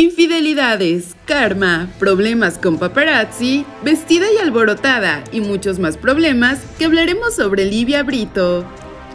Infidelidades, karma, problemas con paparazzi, vestida y alborotada y muchos más problemas que hablaremos sobre Livia Brito.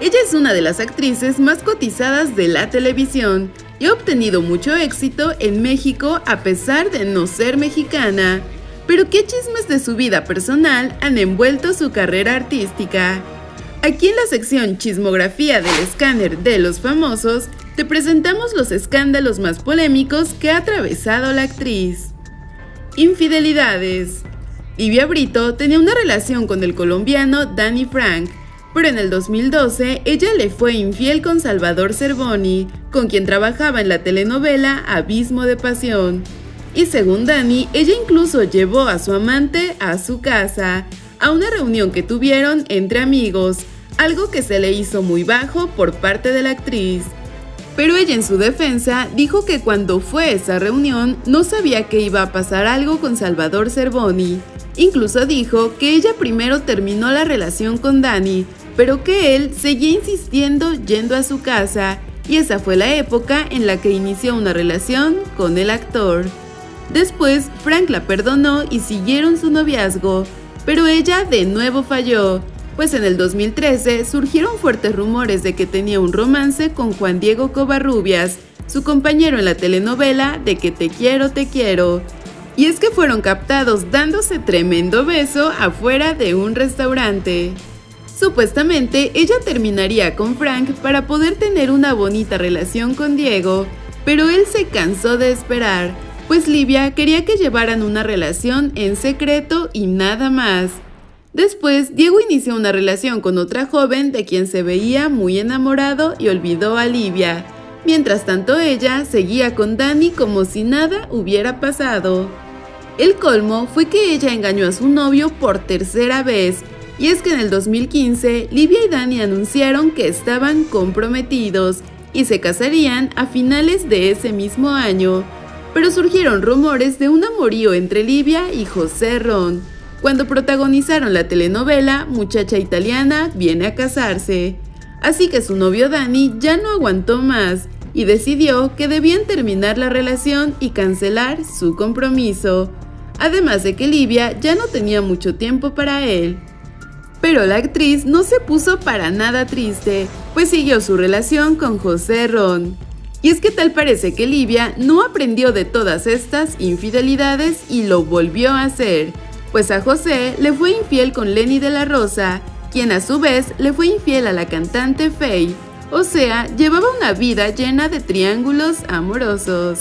Ella es una de las actrices más cotizadas de la televisión y ha obtenido mucho éxito en México a pesar de no ser mexicana. Pero ¿qué chismes de su vida personal han envuelto su carrera artística? Aquí en la sección Chismografía del escáner de los famosos, te presentamos los escándalos más polémicos que ha atravesado la actriz. Infidelidades. Livia Brito tenía una relación con el colombiano Danny Frank, pero en el 2012 ella le fue infiel con Salvador Cervoni, con quien trabajaba en la telenovela Abismo de Pasión. Y según Dani, ella incluso llevó a su amante a su casa, a una reunión que tuvieron entre amigos, algo que se le hizo muy bajo por parte de la actriz. Pero ella en su defensa dijo que cuando fue a esa reunión no sabía que iba a pasar algo con Salvador Cervoni. Incluso dijo que ella primero terminó la relación con Dani, pero que él seguía insistiendo yendo a su casa, y esa fue la época en la que inició una relación con el actor. Después, Frank la perdonó y siguieron su noviazgo, pero ella de nuevo falló, pues en el 2013 surgieron fuertes rumores de que tenía un romance con Juan Diego Covarrubias, su compañero en la telenovela de que te quiero, te quiero. Y es que fueron captados dándose tremendo beso afuera de un restaurante. Supuestamente ella terminaría con Frank para poder tener una bonita relación con Diego, pero él se cansó de esperar, pues Livia quería que llevaran una relación en secreto y nada más. Después, Diego inició una relación con otra joven de quien se veía muy enamorado y olvidó a Livia. Mientras tanto, ella seguía con Dani como si nada hubiera pasado. El colmo fue que ella engañó a su novio por tercera vez, y es que en el 2015, Livia y Dani anunciaron que estaban comprometidos y se casarían a finales de ese mismo año. Pero surgieron rumores de un amorío entre Livia y José Ron cuando protagonizaron la telenovela Muchacha Italiana viene a casarse. Así que su novio Dani ya no aguantó más y decidió que debían terminar la relación y cancelar su compromiso, además de que Livia ya no tenía mucho tiempo para él. Pero la actriz no se puso para nada triste, pues siguió su relación con José Ron. Y es que tal parece que Livia no aprendió de todas estas infidelidades y lo volvió a hacer pues a José le fue infiel con Lenny de la Rosa, quien a su vez le fue infiel a la cantante Faye, o sea, llevaba una vida llena de triángulos amorosos.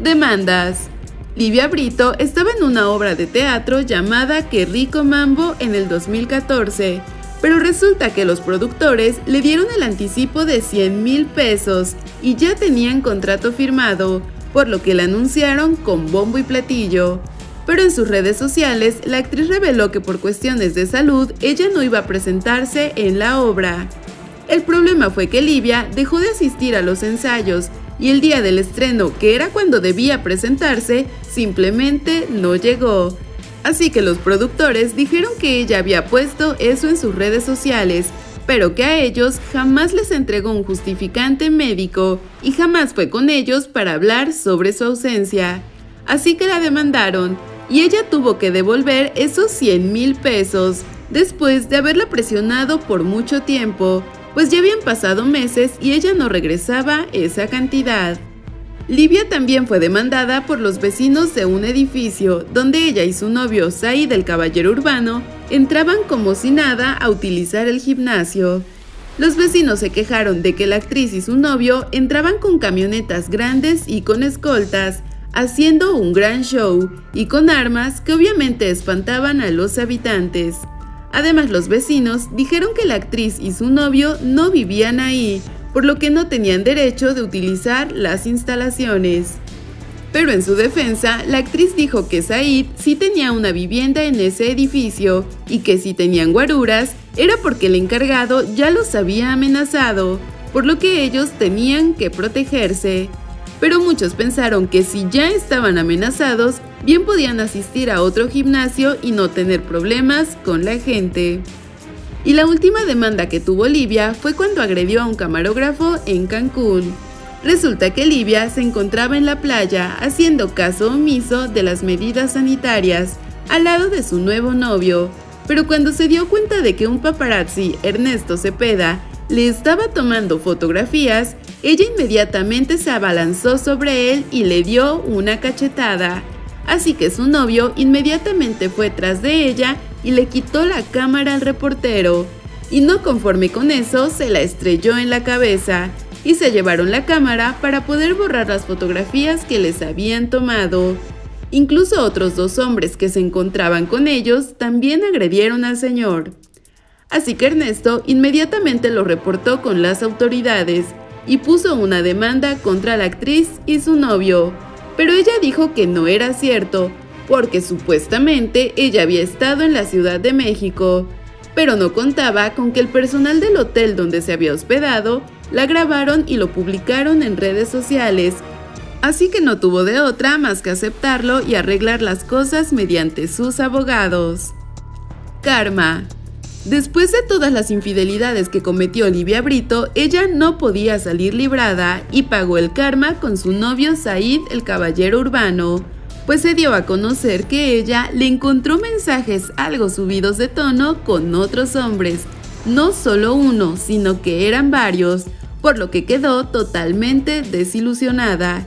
Demandas. Livia Brito estaba en una obra de teatro llamada Qué rico mambo en el 2014, pero resulta que los productores le dieron el anticipo de 100 mil pesos y ya tenían contrato firmado, por lo que la anunciaron con bombo y platillo pero en sus redes sociales la actriz reveló que por cuestiones de salud ella no iba a presentarse en la obra. El problema fue que Livia dejó de asistir a los ensayos y el día del estreno, que era cuando debía presentarse, simplemente no llegó. Así que los productores dijeron que ella había puesto eso en sus redes sociales, pero que a ellos jamás les entregó un justificante médico y jamás fue con ellos para hablar sobre su ausencia. Así que la demandaron y ella tuvo que devolver esos 100 mil pesos después de haberla presionado por mucho tiempo, pues ya habían pasado meses y ella no regresaba esa cantidad. Livia también fue demandada por los vecinos de un edificio donde ella y su novio Said del Caballero Urbano entraban como si nada a utilizar el gimnasio. Los vecinos se quejaron de que la actriz y su novio entraban con camionetas grandes y con escoltas, haciendo un gran show y con armas que obviamente espantaban a los habitantes. Además, los vecinos dijeron que la actriz y su novio no vivían ahí, por lo que no tenían derecho de utilizar las instalaciones. Pero en su defensa, la actriz dijo que Said sí tenía una vivienda en ese edificio y que si tenían guaruras era porque el encargado ya los había amenazado, por lo que ellos tenían que protegerse pero muchos pensaron que si ya estaban amenazados, bien podían asistir a otro gimnasio y no tener problemas con la gente. Y la última demanda que tuvo Olivia fue cuando agredió a un camarógrafo en Cancún. Resulta que Livia se encontraba en la playa haciendo caso omiso de las medidas sanitarias al lado de su nuevo novio, pero cuando se dio cuenta de que un paparazzi, Ernesto Cepeda, le estaba tomando fotografías, ella inmediatamente se abalanzó sobre él y le dio una cachetada. Así que su novio inmediatamente fue tras de ella y le quitó la cámara al reportero. Y no conforme con eso, se la estrelló en la cabeza y se llevaron la cámara para poder borrar las fotografías que les habían tomado. Incluso otros dos hombres que se encontraban con ellos también agredieron al señor. Así que Ernesto inmediatamente lo reportó con las autoridades y puso una demanda contra la actriz y su novio. Pero ella dijo que no era cierto, porque supuestamente ella había estado en la Ciudad de México, pero no contaba con que el personal del hotel donde se había hospedado la grabaron y lo publicaron en redes sociales, así que no tuvo de otra más que aceptarlo y arreglar las cosas mediante sus abogados. Karma. Después de todas las infidelidades que cometió Olivia Brito, ella no podía salir librada y pagó el karma con su novio Said el Caballero Urbano, pues se dio a conocer que ella le encontró mensajes algo subidos de tono con otros hombres, no solo uno, sino que eran varios, por lo que quedó totalmente desilusionada.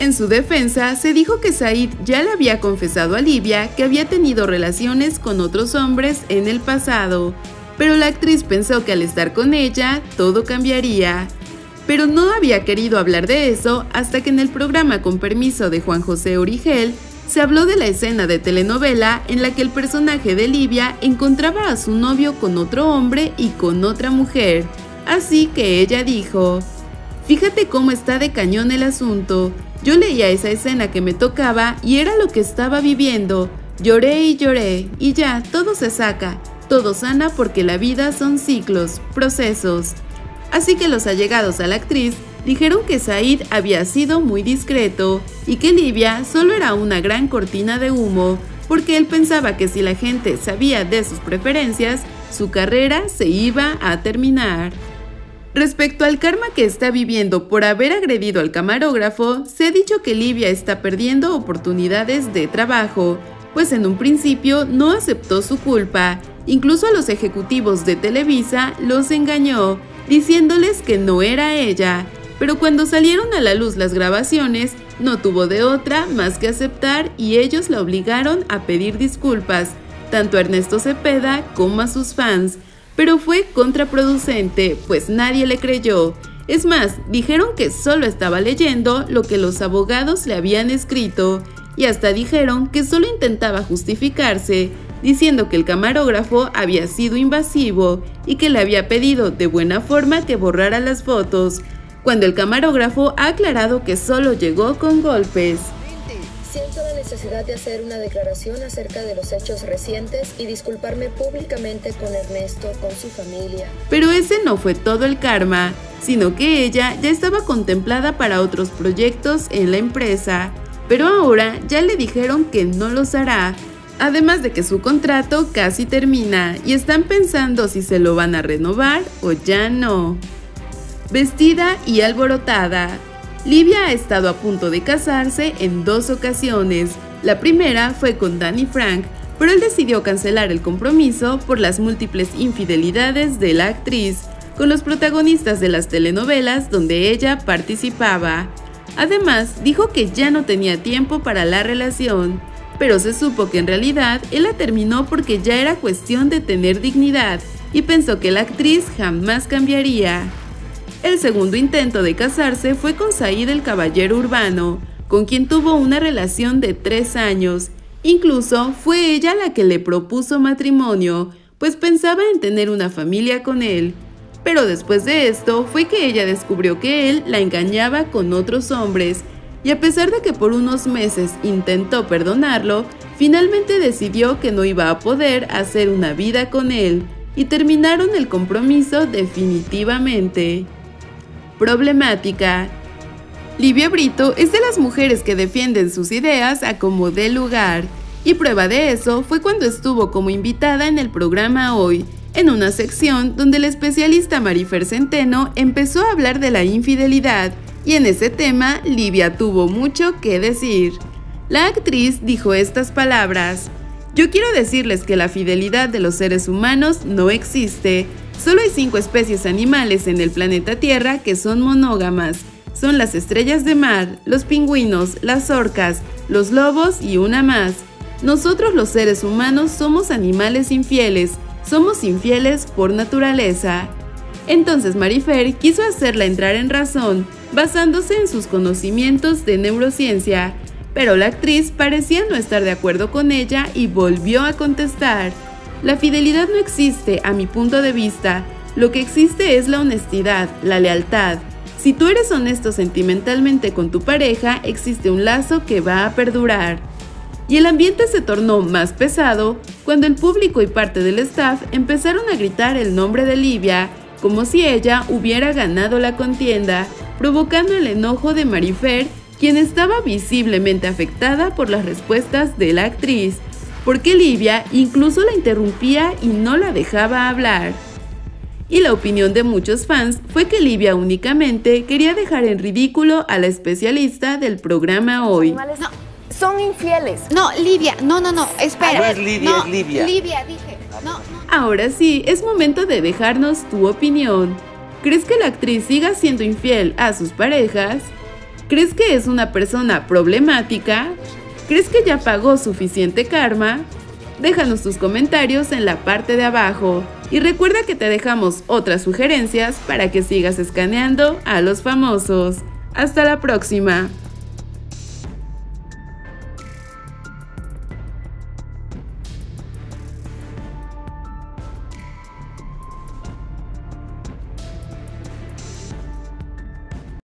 En su defensa, se dijo que Said ya le había confesado a Livia que había tenido relaciones con otros hombres en el pasado, pero la actriz pensó que al estar con ella todo cambiaría. Pero no había querido hablar de eso hasta que en el programa con permiso de Juan José Origel se habló de la escena de telenovela en la que el personaje de Livia encontraba a su novio con otro hombre y con otra mujer. Así que ella dijo, fíjate cómo está de cañón el asunto, yo leía esa escena que me tocaba y era lo que estaba viviendo. Lloré y lloré y ya, todo se saca, todo sana porque la vida son ciclos, procesos. Así que los allegados a la actriz dijeron que Said había sido muy discreto y que Livia solo era una gran cortina de humo, porque él pensaba que si la gente sabía de sus preferencias, su carrera se iba a terminar. Respecto al karma que está viviendo por haber agredido al camarógrafo, se ha dicho que Livia está perdiendo oportunidades de trabajo, pues en un principio no aceptó su culpa, incluso a los ejecutivos de Televisa los engañó, diciéndoles que no era ella, pero cuando salieron a la luz las grabaciones, no tuvo de otra más que aceptar y ellos la obligaron a pedir disculpas, tanto a Ernesto Cepeda como a sus fans, pero fue contraproducente, pues nadie le creyó. Es más, dijeron que solo estaba leyendo lo que los abogados le habían escrito, y hasta dijeron que solo intentaba justificarse, diciendo que el camarógrafo había sido invasivo y que le había pedido de buena forma que borrara las fotos, cuando el camarógrafo ha aclarado que solo llegó con golpes. Siento la necesidad de hacer una declaración acerca de los hechos recientes y disculparme públicamente con Ernesto, con su familia. Pero ese no fue todo el karma, sino que ella ya estaba contemplada para otros proyectos en la empresa, pero ahora ya le dijeron que no los hará, además de que su contrato casi termina y están pensando si se lo van a renovar o ya no. Vestida y alborotada, Livia ha estado a punto de casarse en dos ocasiones. La primera fue con Danny Frank, pero él decidió cancelar el compromiso por las múltiples infidelidades de la actriz con los protagonistas de las telenovelas donde ella participaba. Además, dijo que ya no tenía tiempo para la relación, pero se supo que en realidad él la terminó porque ya era cuestión de tener dignidad y pensó que la actriz jamás cambiaría. El segundo intento de casarse fue con Said el Caballero Urbano, con quien tuvo una relación de tres años. Incluso fue ella la que le propuso matrimonio, pues pensaba en tener una familia con él. Pero después de esto fue que ella descubrió que él la engañaba con otros hombres, y a pesar de que por unos meses intentó perdonarlo, finalmente decidió que no iba a poder hacer una vida con él, y terminaron el compromiso definitivamente problemática. Livia Brito es de las mujeres que defienden sus ideas a como dé lugar, y prueba de eso fue cuando estuvo como invitada en el programa Hoy, en una sección donde el especialista Marifer Centeno empezó a hablar de la infidelidad Y en ese tema, Livia tuvo mucho que decir. La actriz dijo estas palabras. Yo quiero decirles que la fidelidad de los seres humanos no existe. Solo hay cinco especies animales en el planeta Tierra que son monógamas. Son las estrellas de mar, los pingüinos, las orcas, los lobos y una más. Nosotros los seres humanos somos animales infieles, somos infieles por naturaleza. Entonces Marifer quiso hacerla entrar en razón, basándose en sus conocimientos de neurociencia, pero la actriz parecía no estar de acuerdo con ella y volvió a contestar. La fidelidad no existe a mi punto de vista, lo que existe es la honestidad, la lealtad. Si tú eres honesto sentimentalmente con tu pareja, existe un lazo que va a perdurar. Y el ambiente se tornó más pesado cuando el público y parte del staff empezaron a gritar el nombre de Livia como si ella hubiera ganado la contienda, provocando el enojo de Marifer quien estaba visiblemente afectada por las respuestas de la actriz, porque Livia incluso la interrumpía y no la dejaba hablar. Y la opinión de muchos fans fue que Livia únicamente quería dejar en ridículo a la especialista del programa hoy. No, son infieles. No, Livia, no, no, no, espera. No es Livia, es Livia. Livia, dije. No, Ahora sí, es momento de dejarnos tu opinión. ¿Crees que la actriz siga siendo infiel a sus parejas? ¿Crees que es una persona problemática? ¿Crees que ya pagó suficiente karma? Déjanos tus comentarios en la parte de abajo y recuerda que te dejamos otras sugerencias para que sigas escaneando a los famosos. Hasta la próxima.